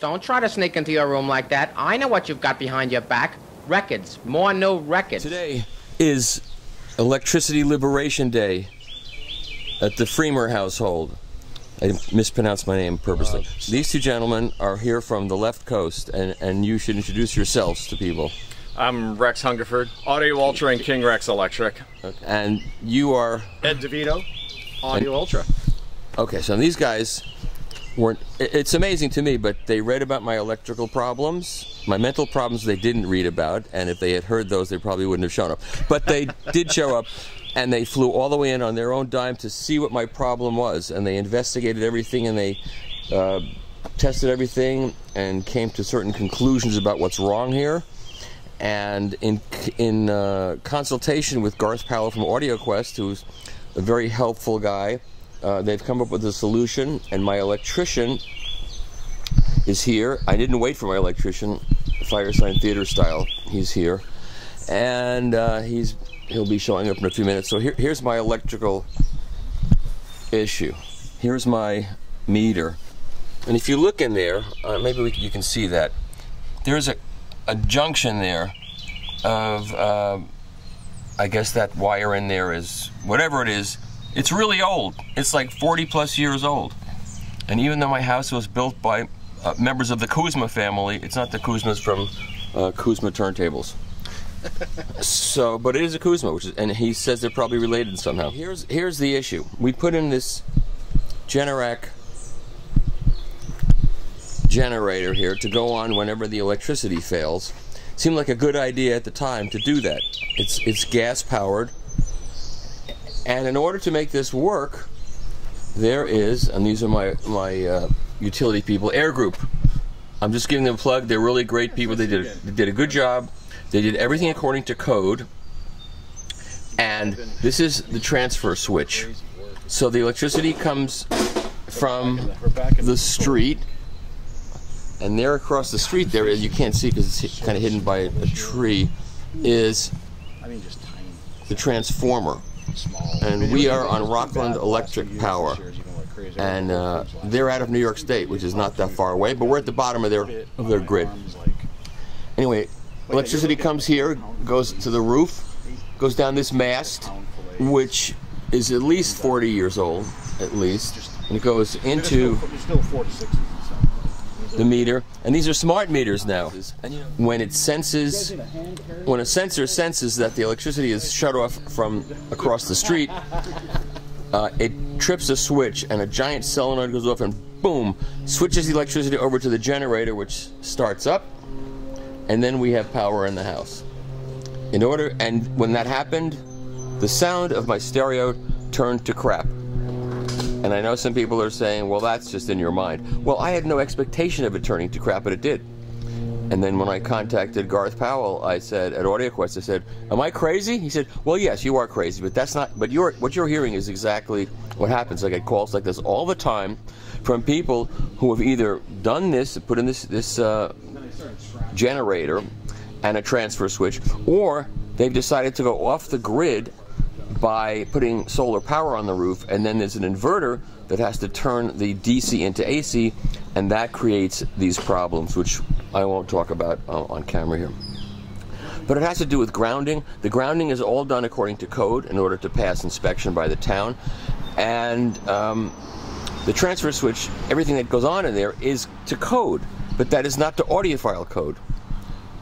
Don't try to sneak into your room like that. I know what you've got behind your back. Records. More new records. Today is Electricity Liberation Day at the Freemer household. I mispronounced my name purposely. Uh, these two gentlemen are here from the left coast, and, and you should introduce yourselves to people. I'm Rex Hungerford, Audio Ultra and King Rex Electric. And you are. Ed DeVito, Audio Ultra. Okay, so these guys weren't. It's amazing to me, but they read about my electrical problems. My mental problems they didn't read about, and if they had heard those, they probably wouldn't have shown up. But they did show up, and they flew all the way in on their own dime to see what my problem was, and they investigated everything, and they uh, tested everything, and came to certain conclusions about what's wrong here. And in in uh, consultation with Garth Powell from AudioQuest, who's a very helpful guy, uh, they've come up with a solution. And my electrician is here. I didn't wait for my electrician, Firesign Theatre style. He's here, and uh, he's he'll be showing up in a few minutes. So here, here's my electrical issue. Here's my meter, and if you look in there, uh, maybe we, you can see that there's a a junction there of uh, I guess that wire in there is whatever it is. It's really old. It's like 40 plus years old. And even though my house was built by uh, members of the Kuzma family, it's not the Kuzmas from uh, Kuzma turntables. so, but it is a Kuzma, which is, and he says they're probably related somehow. Here's here's the issue. We put in this Generac generator here to go on whenever the electricity fails. Seemed like a good idea at the time to do that. It's it's gas powered. And in order to make this work, there is, and these are my my uh, utility people, Air Group. I'm just giving them a plug. They're really great people. They did they did a good job. They did everything according to code. And this is the transfer switch. So the electricity comes from the street, and there across the street there is you can't see because it's kind of hidden by a tree is the transformer and we are on Rockland Electric Power. And uh, they're out of New York State which is not that far away but we're at the bottom of their of their grid. Anyway electricity comes here goes to the roof goes down this mast which is at least 40 years old at least and it goes into Still four to six. The meter, and these are smart meters now. When it senses, when a sensor senses that the electricity is shut off from across the street, uh, it trips a switch, and a giant solenoid goes off, and boom, switches the electricity over to the generator, which starts up, and then we have power in the house. In order, and when that happened, the sound of my stereo turned to crap. And I know some people are saying, well, that's just in your mind. Well, I had no expectation of it turning to crap, but it did. And then when I contacted Garth Powell, I said at AudioQuest, I said, "Am I crazy?" He said, "Well, yes, you are crazy, but that's not. But you're what you're hearing is exactly what happens. I get calls like this all the time from people who have either done this, put in this this uh, generator and a transfer switch, or they've decided to go off the grid by putting solar power on the roof, and then there's an inverter that has to turn the DC into AC, and that creates these problems, which I won't talk about uh, on camera here. But it has to do with grounding. The grounding is all done according to code in order to pass inspection by the town, and um, the transfer switch, everything that goes on in there is to code, but that is not to audiophile code.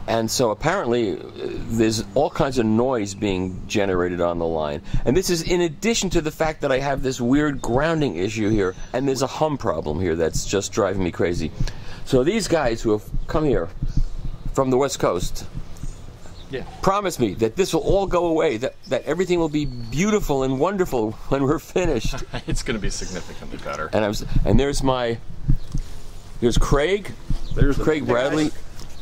And so apparently, uh, there's all kinds of noise being generated on the line. And this is in addition to the fact that I have this weird grounding issue here, and there's a hum problem here that's just driving me crazy. So these guys who have come here from the West Coast Yeah. promise me that this will all go away, that, that everything will be beautiful and wonderful when we're finished. It's going to be significantly better. and I was, and there's my, there's Craig, There's the Craig big guy. Bradley.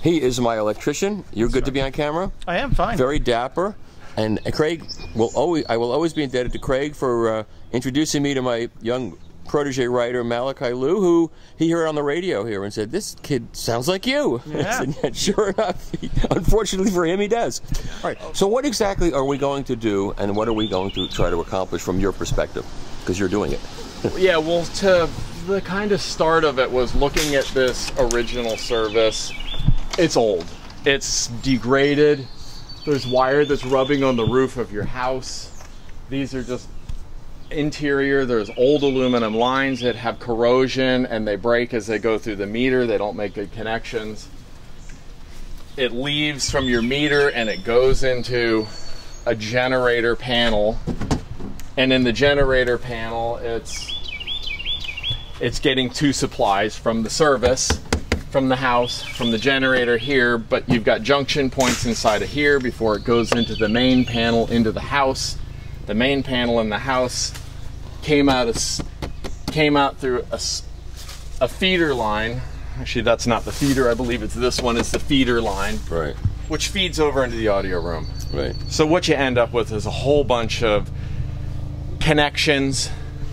He is my electrician. You're good to be on camera. I am fine. Very dapper. And Craig will always, I will always be indebted to Craig for uh, introducing me to my young protege writer Malachi Lui, who he heard on the radio here and said, "This kid sounds like you." Yeah. and yet, sure enough, he, unfortunately for him, he does. All right. So, what exactly are we going to do, and what are we going to try to accomplish from your perspective? Because you're doing it. yeah, well, to the kind of start of it was looking at this original service. It's old. It's degraded. There's wire that's rubbing on the roof of your house. These are just interior. There's old aluminum lines that have corrosion and they break as they go through the meter. They don't make good connections. It leaves from your meter and it goes into a generator panel. And in the generator panel, it's it's getting two supplies from the service, from the house, from the generator here, but you've got junction points inside of here before it goes into the main panel into the house. The main panel in the house came out as came out through a feeder line. Actually, that's not the feeder. I believe it's this one. Is the feeder line, Right. which feeds over into the audio room. Right. So what you end up with is a whole bunch of connections,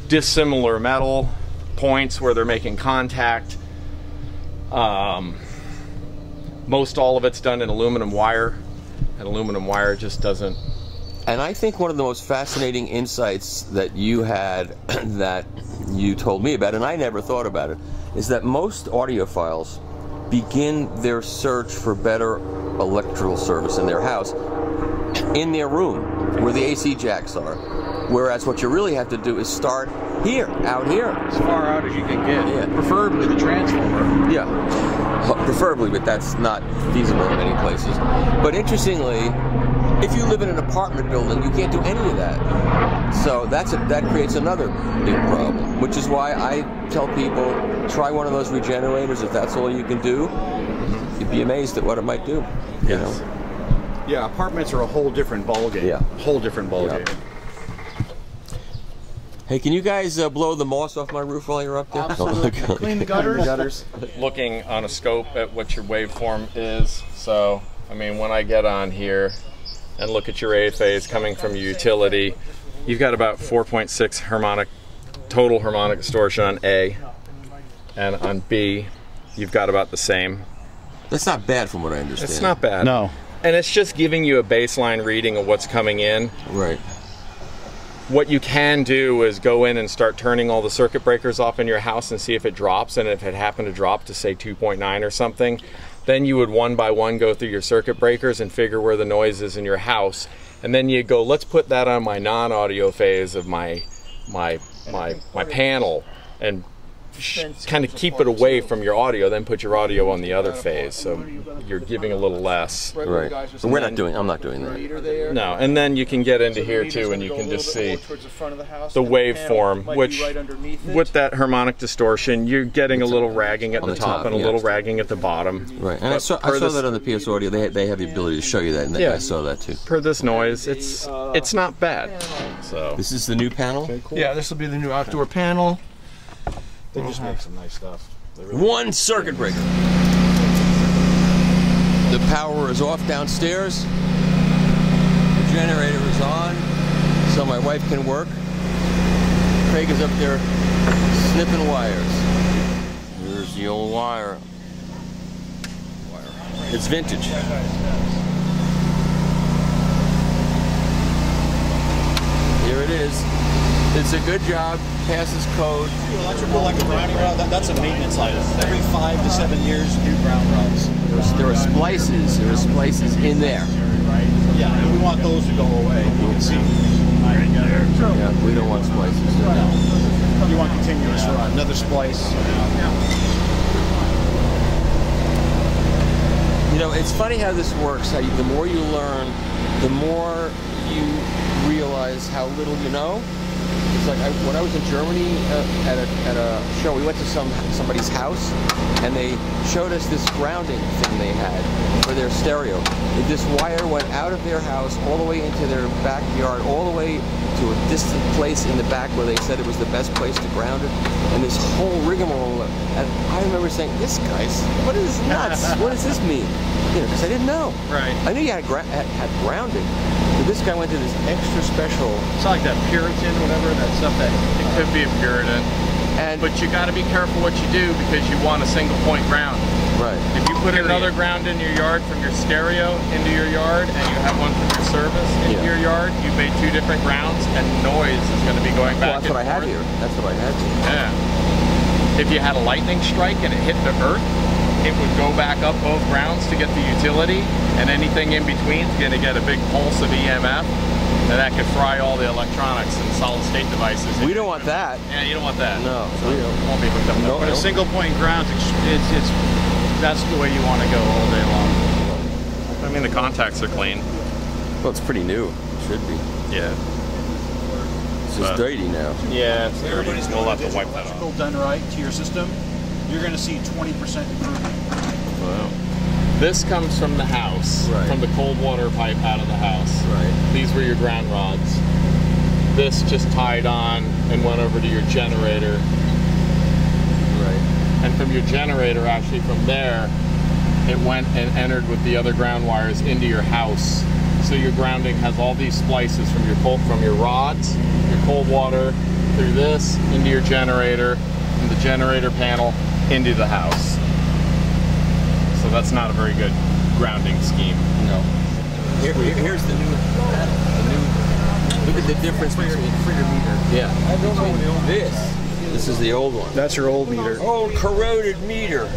dissimilar metal points where they're making contact. Um, most all of it's done in aluminum wire, and aluminum wire just doesn't. And I think one of the most fascinating insights that you had that you told me about, and I never thought about it, is that most audiophiles begin their search for better electrical service in their house in their room where the AC jacks are. Whereas what you really have to do is start here, out here. as far out as you can get. Yeah. Preferably the transformer. Yeah. Well, Preferably, but that's not feasible in many places. But interestingly, if you live in an apartment building, you can't do any of that. So that's a, that creates another big problem, which is why I tell people try one of those regenerators if that's all you can do. You'd be amazed at what it might do. You Yes. know? Yeah, apartments are a whole different ballgame. Yeah. Whole different ballgame. Hey, can you guys uh, blow the moss off my roof while you're up there? Absolutely. Clean the gutters. gutters. Looking on a scope at what your waveform is. So, I mean, when I get on here and look at your A phase coming from your utility, you've got about 4.6 harmonic total harmonic distortion on A, and on B, you've got about the same. That's not bad from what I understand. It's not bad. No. And it's just giving you a baseline reading of what's coming in. Right. What you can do is go in and start turning all the circuit breakers off in your house and see if it drops. And if it happened to drop to say 2.9 or something, then you would one by one go through your circuit breakers and figure where the noise is in your house. And then you go, let's put that on my non-audio phase of my my my my panel and kind of keep it away from your audio. Then put your audio on the other phase, so you're giving a little less. Right. But we're not doing. I'm not doing that. No, and then you can get into here too, and you can just see the waveform, which with that harmonic distortion, you're getting a little ragging at the, the top, top, and a little ragging at the bottom. Right. And I saw, I saw that on the PS Audio. They they have the ability to show you that, and Yeah. I saw that too. Per this noise, it's it's not bad. So This is the new panel. Yeah, this will be the new outdoor panel. They just mm-hmm. make some nice stuff. One circuit breaker. The power is off downstairs. The generator is on, so my wife can work. Craig is up there snipping wires. Here's the old wire. It's vintage. Here it is. It's a good job. Passes code. Electrical like a that, that's a maintenance item. Every five to seven years, new ground rods. There are splices. There are splices in there. Yeah, and we want those to go away. You can see. Yeah, we don't want splices. You want continuous run, another splice. You know, it's funny how this works. How you, the more you learn, the more you realize how little you know. It's like I, when I was in Germany uh, at, a, at a show, we went to some somebody's house, and they showed us this grounding thing they had for their stereo. This wire went out of their house all the way into their backyard, all the way to a distant place in the back where they said it was the best place to ground it. And this whole rigmarole. And I remember saying, "This guy's what is this? nuts? what does this mean?" You know, because I didn't know. Right. I knew you had, gra- had, had grounding, but this guy went to this extra special. It's like that Puritan, whatever, that stuff that. it could be a Puritan, And but you got to be careful what you do because you want a single point ground. right. If you put another ground in your yard from your stereo into your yard, and you have one from your service into Yeah. your yard, you made two different grounds, and noise is going to be going Well, back that's and what I had forth. here. That's what I had here. Yeah. if you had a lightning strike and it hit the earth, it would go back up both grounds to get the utility, and anything in between is going to get a big pulse of EMF, and that could fry all the electronics and solid state devices. We don't want that. Yeah, you don't want that. No, we don't. Won't be hooked up. No, No, But a single point ground, it's, it's, it's that's the way you want to go all day long. I mean, the contacts are clean. Well, it's pretty new. Should be. Yeah. It's just But- dirty now. Yeah, it's dirty. Everybody's going to have to wipe that off. electrical done right to your system. You're going to see 20% improvement. Wow. This comes from the house, Right. from the cold water pipe out of the house. Right. These were your ground rods. This just tied on and went over to your generator. Right. And from your generator, actually from there, it went and entered with the other ground wires into your house. So your grounding has all these splices from your cold, from your rods, your cold water, through this, into your generator, from the generator panel, into the house. So that's not a very good grounding scheme. No. Here, here- here's the new, the new. Look at the difference between for your meter. Yeah. Between this. This is the old one. That's your old meter. Old corroded meter.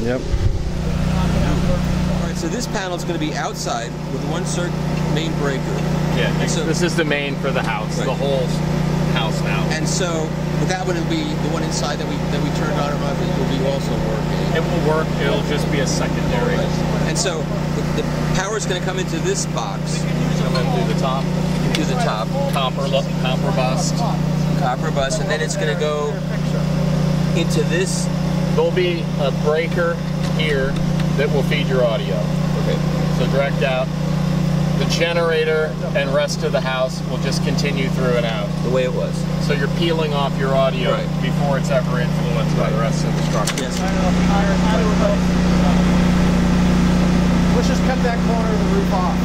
Yep. All right. So this panel is going to be outside with one circuit main breaker, Yeah. So- this is the main for the house, Right. the whole house now. and so but that one will be the one inside that we that we turned on and off. It will be also working. It will work. It'll just be a secondary. And so the, the power is going to come into this box, Come in through the top, into the top, copper, copper bust. copper bus, and then it's going to go into this. There'll be a breaker here that will feed your audio. Okay. So direct out. The generator and rest of the house will just continue through and out. The way it was. So you're peeling off your audio Right. before it's ever influenced by the rest of the structure. Yes. Let's just cut that corner of the roof off.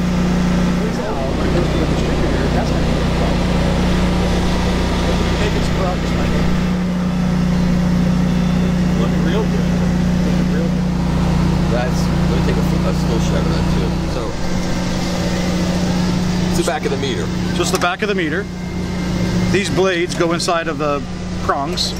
Make it scrub, just like it. Looking real good. Looking real good. That's. Let me take a, a still shot of that too. So. It's the back of the meter. Just the back of the meter. These blades go inside of the prongs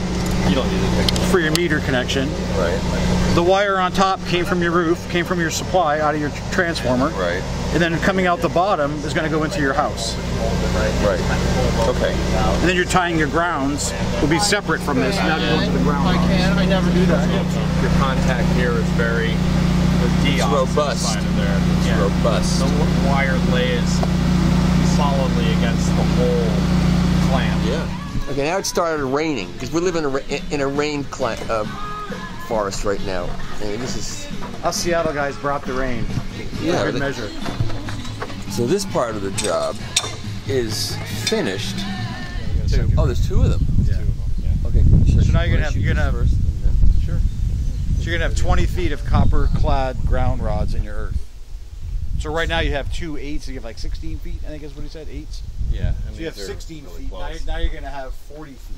You don't need to for your meter connection. Right. The wire on top came from your roof, came from your supply out of your transformer. Right. And then coming out the bottom is going to go into your house. Right. Okay. And then you're tying your grounds will be separate from this, not going to the ground. I can. I never do that. Your contact here is very It's robust. inside of there. It's Yeah. robust. The wire lays solidly against the whole clamp. Yeah. Okay, now it started raining because we live in a in a rain cla- uh, forest right now, and this is Us Seattle guys brought the rain. yeah. Good the- measure. So this part of the job is finished. Oh, there's two of them. Yeah. Okay. So now you're gonna have- you're gonna have- first. Sure. So you're gonna have 20 feet of copper-clad ground rods in your earth. So right now you have two eights. You have like 16 feet. I think is what he said. Eights. Yeah. So you have 16 feet. Now, you're- now you're gonna have 40 feet.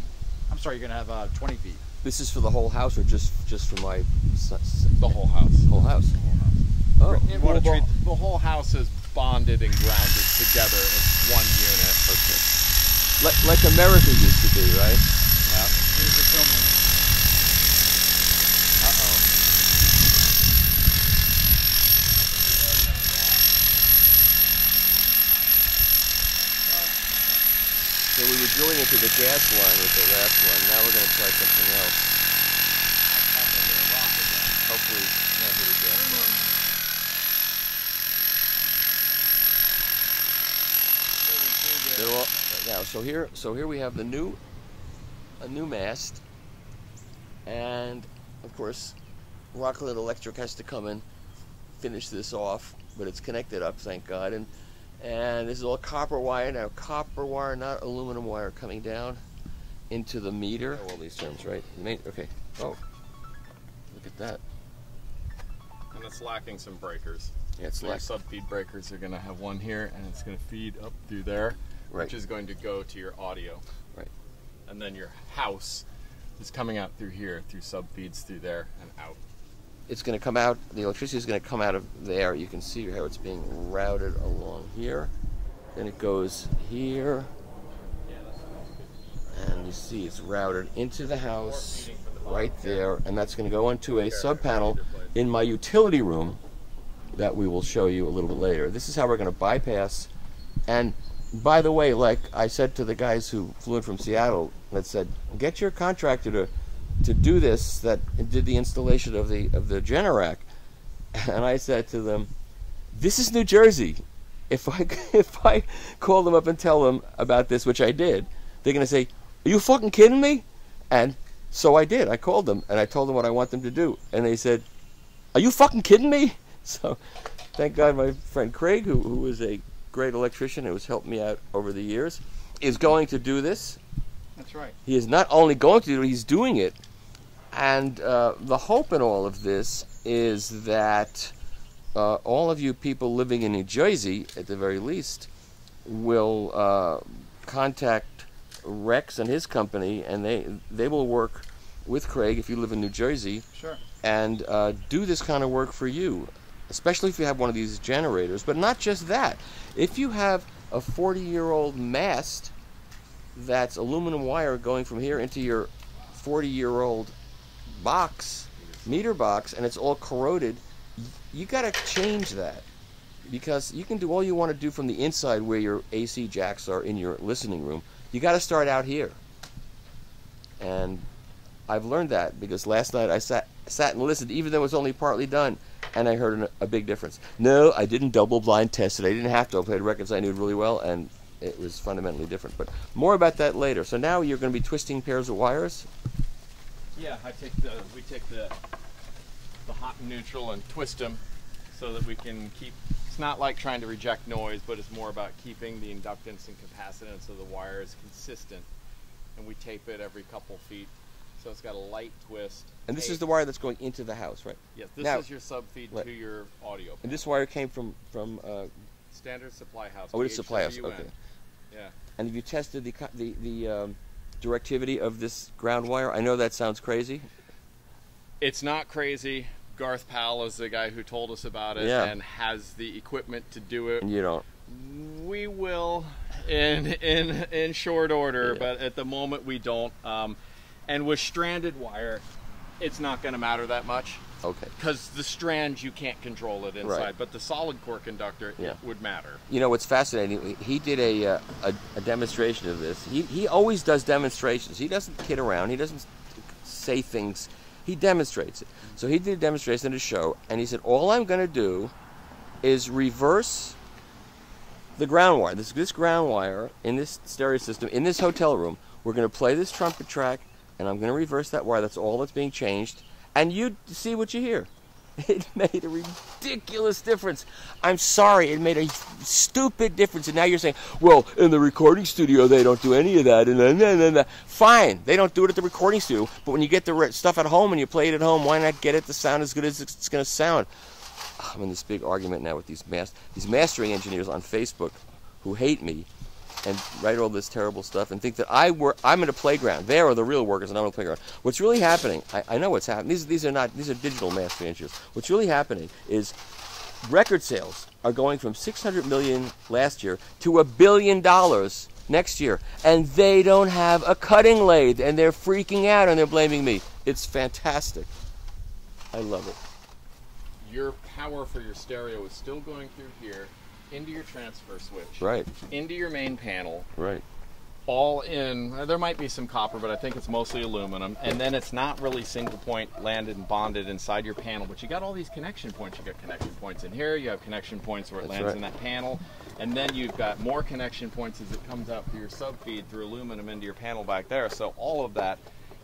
I'm sorry. You're gonna have uh, 20 feet. This is for the whole house, or just just for my s- s- The whole house. whole house? Oh, You wanna treat- the whole house is bonded and grounded together as one unit. Okay. like, like America used to be, right? Here's the filming. Uh-oh. So we were drilling into the gas line with the last one. Now we're going to try something else. Hopefully, not with the gas line. All, now, so here, so here we have the new, a new mast, and of course, Rockland Electric has to come and finish this off, but it's connected up, thank God, and and this is all copper wire now. Copper wire, not aluminum wire, coming down into the meter. All these terms, right? Main, okay. Oh, look at that. And it's lacking some breakers. Yeah, it's So your sub-feed breakers are going to have one here, and it's going to feed up through there, right. which is going to go to your audio. Right. And then your house is coming out through here, through sub-feeds through there and out. It's going to come out. The electricity is going to come out of there. You can see how it's being routed along here. Then it goes here, and you see it's routed into the house. right there, and that's going to go into a sub panel in my utility room that we will show you a little bit later. This is how we're going to bypass. And by the way, like I said to the guys who flew in from Seattle, that said, get your contractor to to do this that did the installation of the of the Generac, and I said to them, this is New Jersey. If I if I call them up and tell them about this, which I did, they're going to say, "Are you fucking kidding me?" And so I did. I called them and I told them what I want them to do, and they said, "Are you fucking kidding me?" So, thank God, my friend Craig, who who is a great electrician who has helped me out over the years, is going to do this. That's right. He is not only going to do it; he's doing it. And uh, the hope in all of this is that uh, all of you people living in New Jersey, at the very least, will uh, contact Rex and his company, and they they will work with Craig if you live in New Jersey, Sure. and uh, do this kind of work for you, especially if you have one of these generators. But not just that. If you have a 40-year-old mast that's aluminum wire going from here into your 40-year-old box, meter box, and it's all corroded, you got to change that because you can do all you want to do from the inside where your AC jacks are in your listening room. You got to start out here. And I've learned that because last night I sat sat and listened, even though it was only partly done, and I heard an, a big difference. No, I didn't double blind test it. I didn't have to. I played records I knew really well, and it was fundamentally different. But more about that later. So now you're going to be twisting pairs of wires. Yeah, I take the we take the the hot and neutral and twist them so that we can keep. It's not like trying to reject noise, but it's more about keeping the inductance and capacitance of the wire is consistent. And we tape it every couple feet, so it's got a light twist. And this is the wire that's going into the house, right? Yes, this Now- is your sub feed Right. to your audio. And this wire came from from. Uh, Standard supply house. oh, it is supply house. Okay. Yeah. And have you tested the the the um, directivity of this ground wire? I know that sounds crazy. It's not crazy. Garth Powell is the guy who told us about it Yeah. and has the equipment to do it. You don't. We will in in in short order, Yeah. but at the moment we don't. Um, and with stranded wire, it's not going to matter that much Okay. because the strands you can't control it inside, Right. but the solid core conductor Yeah. it would matter. You know what's fascinating? He did a, uh, a a demonstration of this. He he always does demonstrations. He doesn't kid around. He doesn't say things. He demonstrates it. So he did a demonstration at a show, and he said, "All I'm going to do is reverse the ground wire. This this ground wire in this stereo system in this hotel room. We're going to play this trumpet track, and I'm going to reverse that wire. That's all that's being changed, and you see what you hear." It made a ridiculous difference. I'm sorry, it made a stupid difference. And now you're saying, well, in the recording studio they don't do any of that. And then, then, then, fine, they don't do it at the recording studio. But when you get the stuff at home and you play it at home, why not get it to sound as good as it's going to sound? Ah, I'm in this big argument now with these mas- these mastering engineers on Facebook who hate me and write all this terrible stuff and think that I work. I'm in a playground. They are the real workers, and I'm in a playground. What's really happening? I, I know what's happening. These these are not these are digital mastering engineers. What's really happening is record sales are going from 600 million last year to a billion dollars next year, and they don't have a cutting lathe, and they're freaking out and they're blaming me. It's fantastic. I love it. Your power for your stereo is still going through here into your transfer switch, Right, into your main panel, right. all in. uh, There might be some copper, but I think it's mostly aluminum. And then it's not really single point landed and bonded inside your panel, but you got all these connection points. You got connection points in here. You have connection points where it That's lands right. in that panel, and then you've got more connection points as it comes out through your sub feed through aluminum into your panel back there. So all of that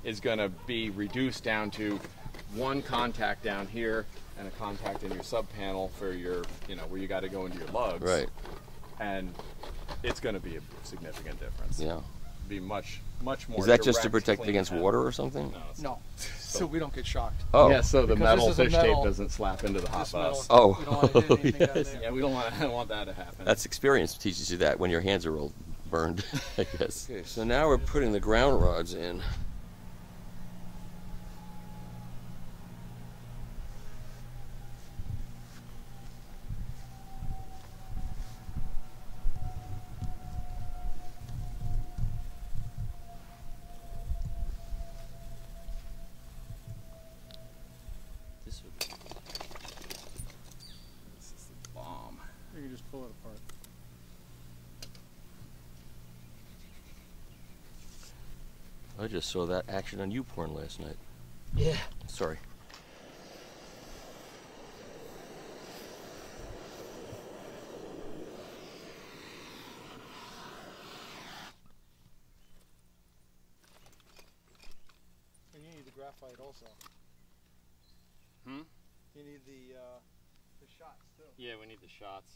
is going to be reduced down to one contact down here and a contact in your sub panel for your, you know, where you got to go into your lugs Right. and it's going to be a significant difference. Yeah. Be much, much more. Is that just to direct, protect clean against path. water or something? No. it's- No, so we don't get shocked. Oh. Yeah, so the Because metal this is a fish metal- tape doesn't slap into the hot This metal, bus. Oh. we don't want to hit anything down Yes. there. Yeah, we don't want, I don't want that to happen. That's experience teaches you that when your hands are all burned, I guess. Okay, so now we're putting the ground rods in. This would be. This is the bomb. You can just pull it apart. I just saw that action on YouPorn last night. Yeah. Sorry. And you need the graphite also. Hmm? You need the uh, the shots too. Yeah, we need the shots.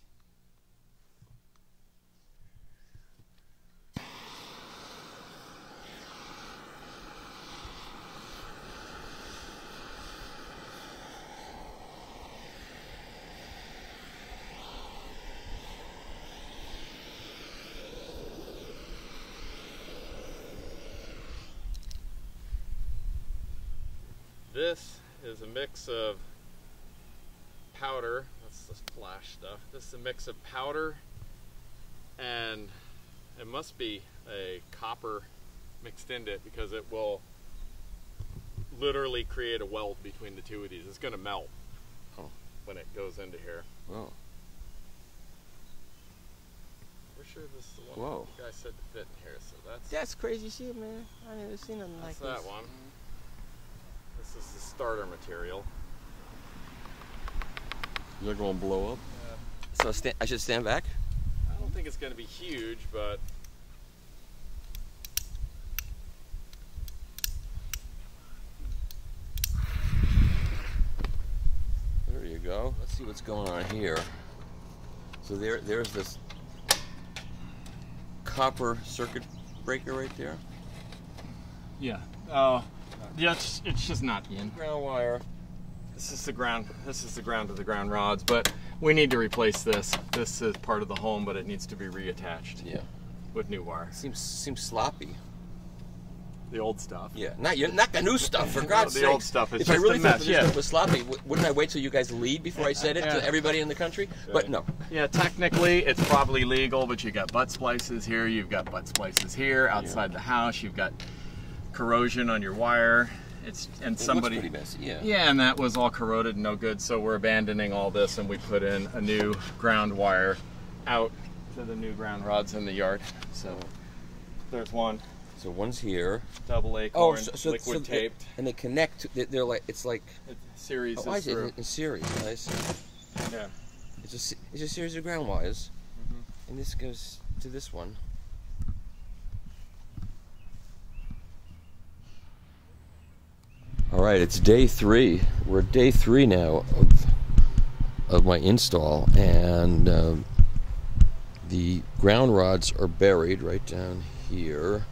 This is a mix of powder. That's the flash stuff. This is a mix of powder and it must be a copper mixed into it because it will literally create a weld between the two of these. It's going to melt Oh. when it goes into here. Oh. We're sure this is the one Whoa. the guy said to fit in here. So that's, That's crazy shit, man. I never seen nothing that's like that this. That one. This is the starter material. They're going to blow up. So sta- I should stand back. I don't think it's going to be huge, but There you go. Let's see what's going on here. So there, there's this copper circuit breaker right there. yeah. Oh, yeah. It's, it's just not in. Ground wire. This is the ground. This is the ground of the ground rods, but we need to replace this. This is part of the home, but it needs to be reattached Yeah. with new wire. Seems seems sloppy. The old stuff. Yeah. Not you, not the new stuff. For God's the sake. old stuff is If I really a thought mess, the yeah. stuff was sloppy, wouldn't I wait till you guys leave before I said it Yeah. to everybody in the country? But no. Yeah, technically it's probably legal, but you got butt splices here, you've got butt splices here outside the house, you've got corrosion on your wire. It's and It somebody messy. Yeah. Yeah, and that was all corroded and no good, so we're abandoning all this and we put in a new ground wire out to the new ground rods in the yard. So there's one So one's here. double Oh, acorn, so, so liquid so they- taped. and they connect. to- They're, like it's like. Series Oh, I is see. through. In, in series. I see. Yeah. It's a it's a series of ground wires, Mm-hmm. and this goes to this one. Right, it's day three. We're day three now of of my install, and um, the ground rods are buried right down here.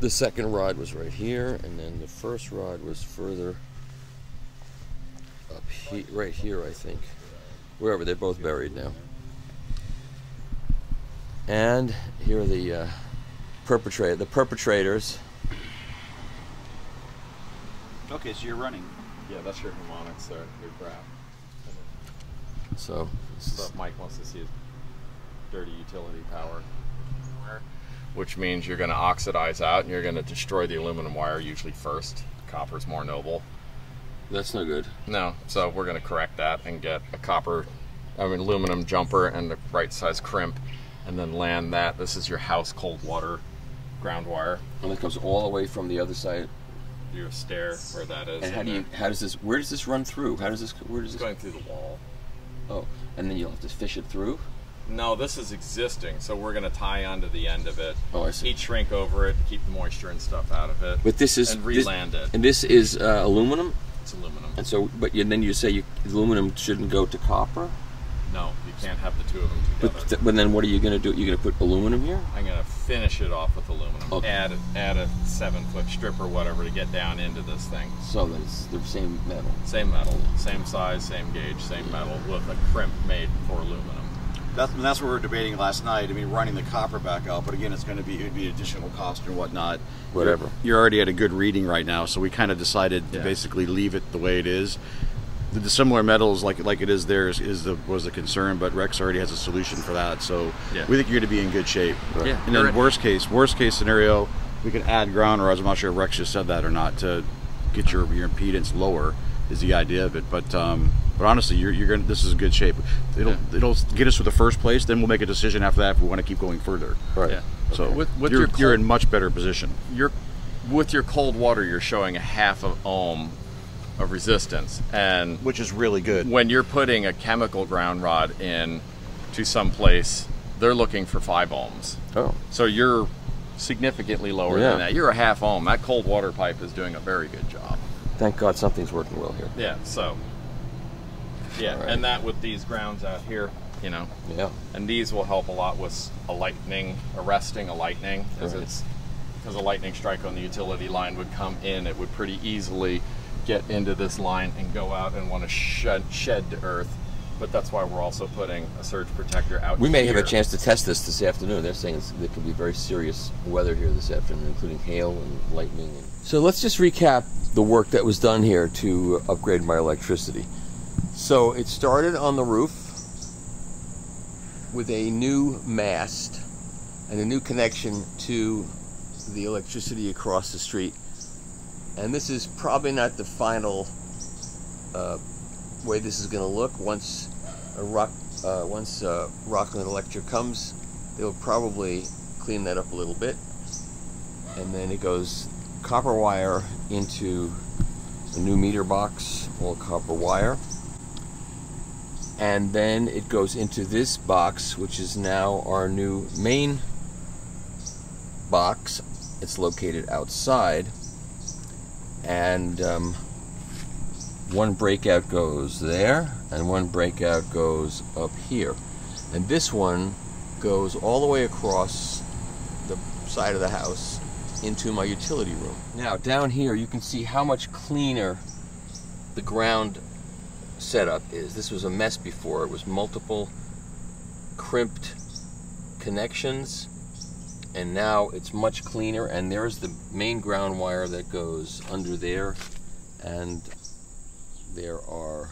The second rod was right here, and then the first rod was further up here, right here, I think. Wherever they're both buried now. And here are the uh, perpetrator, the perpetrators. Okay, so you're running. Yeah, that's your harmonics there, your graph. So, So Mike wants to see his dirty utility power. Which means you're going to oxidize out and you're going to destroy the aluminum wire usually first. Copper's more noble. that's no good. No, so we're going to correct that and get a copper, I mean aluminum jumper and the right size crimp, and then land that. This is your house cold water ground wire. And it comes all the way from the other side. Your stair where that is. And how do you? How does this? Where does this run through? How does this? Where does It's this? going through the wall. Oh, and then you'll have to fish it through. No, this is existing, so we're going to tie onto the end of it. Oh, I see. Heat shrink over it, to keep the moisture and stuff out of it. But this is and this- it. And this is uh, aluminum. It's aluminum. And so, but you, then you say you, aluminum shouldn't go to copper. No, you can't have the two of them But, together. th- but then what are you going to do? You're going to put aluminum here? I'm gonna finish it off with aluminum. Okay. Add add a seven foot strip or whatever to get down into this thing. So that it's the same metal. Same metal, same size, same gauge, same metal with a crimp made for aluminum. That's, and that's what we were debating last night. I mean, running the copper back out, but again, it's going to be it'd be additional cost and whatnot. Whatever. You're, you're already at a good reading right now, so we kind of decided Yeah. to basically leave it the way it is. The, the similar metals, like like it is there, is, is the was the concern, but Rex already has a solution for that. So Yeah. we think you're going to be in good shape. Yeah, And you're then right. worst case, worst case scenario, we can add ground rods. I'm not sure if Rex just said that or not to get your your impedance lower. is the idea of it. But um, but honestly, you're, you're gonna this is in good shape. It'll it'll get us to the first place. Then we'll make a decision after that if we want to keep going further. Right. Yeah. So with, with you're, your you're in much better position. you're with your cold water, you're showing a half of ohm of resistance, and Which is really good. when you're putting a chemical ground rod in to some place, they're looking for five ohms. Oh. So you're significantly lower Yeah. than that. You're a half ohm. That cold water pipe is doing a very good job. Thank God something's working well here. Yeah. So. Yeah, All right. and that with these grounds out here, you know, Yeah. and these will help a lot with a lightning arresting a lightning as Right. it's because a lightning strike on the utility line would come in it would pretty easily get into this line and go out and want to shed, shed to earth but that's why we're also putting a surge protector out We may have a chance to test this this afternoon. They're saying it's, there could be very serious weather here this afternoon, including hail and lightning. And... So let's just recap the work that was done here to upgrade my electricity. So it started on the roof with a new mast and a new connection to the electricity across the street. And this is probably not the final uh, way this is going to look. Once a rock uh, once uh, Rockland Electric comes they'll probably clean that up a little bit. And then it goes copper wire into a new meter box all copper wire. And then it goes into this box which is now our new main box. It's located outside and um, one breakout goes there and one breakout goes up here. And this one goes all the way across the side of the house into my utility room. Now down here you can see how much cleaner the ground setup is. This was a mess before. It was multiple crimped connections and now it's much cleaner and there's the main ground wire that goes under there and there are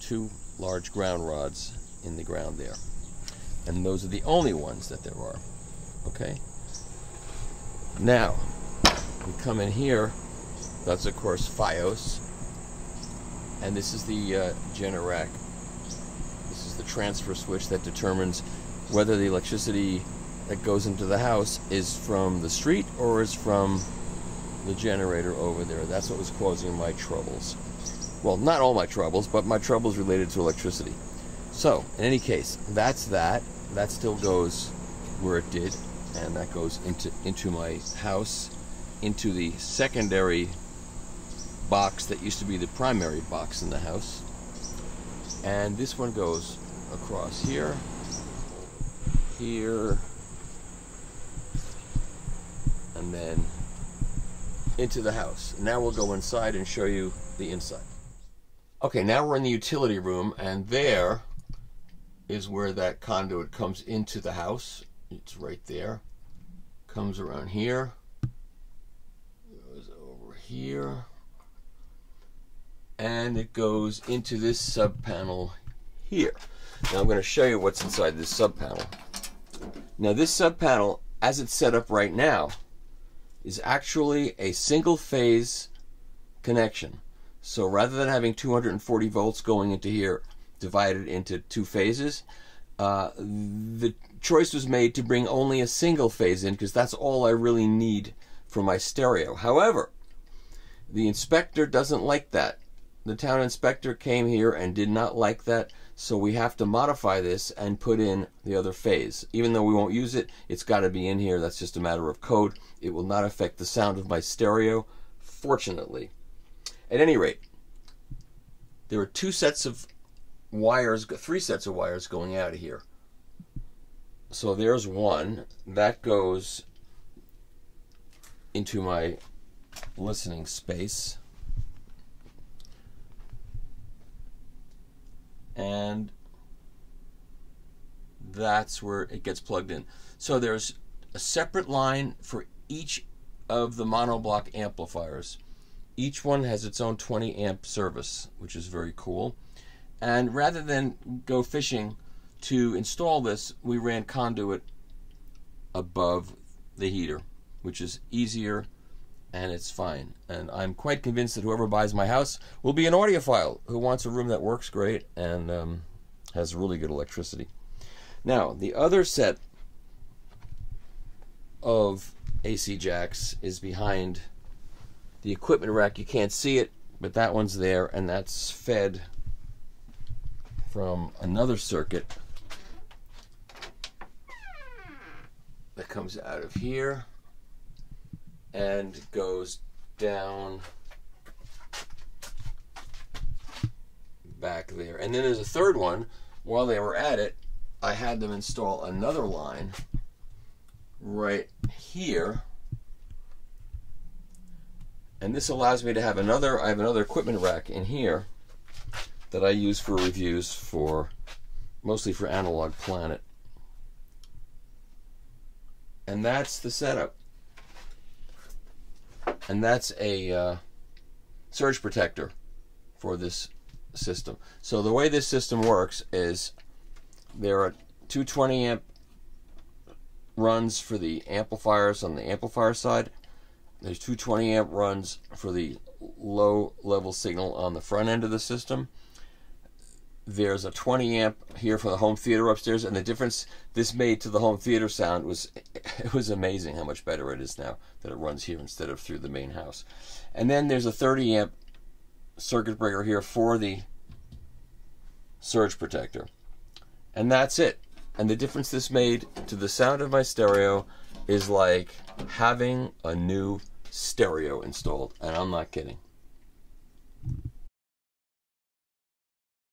two large ground rods in the ground there. And those are the only ones that there are. Okay? Now, we come in here, that's of course Fios, and this is the uh, Generac. This is the transfer switch that determines whether the electricity that goes into the house is from the street or is from the generator over there. That's what was causing my troubles well, not all my troubles, but my troubles related to electricity. So, in any case, that's that. That still goes where it did, and that goes into into my house, into the secondary box that used to be the primary box in the house. And this one goes across here, here, and then into the house. Now we'll go inside and show you the inside. Okay, now we're in the utility room, and there is where that conduit comes into the house. It's right there. Comes around here. Goes over here. And it goes into this sub panel here. Now I'm going to show you what's inside this sub panel. Now this sub panel, as it's set up right now, is actually a single phase connection. So rather than having 240 volts going into here, divided into two phases, uh, the choice was made to bring only a single phase in because that's all I really need for my stereo. However, the inspector doesn't like that. The town inspector came here and did not like that, so we have to modify this and put in the other phase. Even though we won't use it, it's got to be in here. That's just a matter of code. It will not affect the sound of my stereo, fortunately. At any rate, there are two sets of wires, three sets of wires going out of here. So there's one that goes into my listening space. And that's where it gets plugged in. So there's a separate line for each of the monoblock amplifiers. Each one has its own 20 amp service, which is very cool. And rather than go fishing to install this, we ran conduit above the heater, which is easier and it's fine. And I'm quite convinced that whoever buys my house will be an audiophile who wants a room that works great and um, has really good electricity. Now, the other set of AC jacks is behind the equipment rack. You can't see it, but that one's there, and that's fed from another circuit that comes out of here and goes down back there. And then there's a third one. While they were at it, I had them install another line right here. And this allows me to have another, I have another equipment rack in here that I use for reviews for, mostly for Analog Planet. And that's the setup. And that's a uh, surge protector for this system. So the way this system works is there are 220 amp runs for the amplifiers on the amplifier side. There's 220 amp runs for the low level signal on the front end of the system. There's a 20 amp here for the home theater upstairs, and the difference this made to the home theater sound was it was amazing how much better it is now that it runs here instead of through the main house. And then there's a 30 amp circuit breaker here for the surge protector. And that's it. And the difference this made to the sound of my stereo is like having a new stereo installed. And I'm not kidding.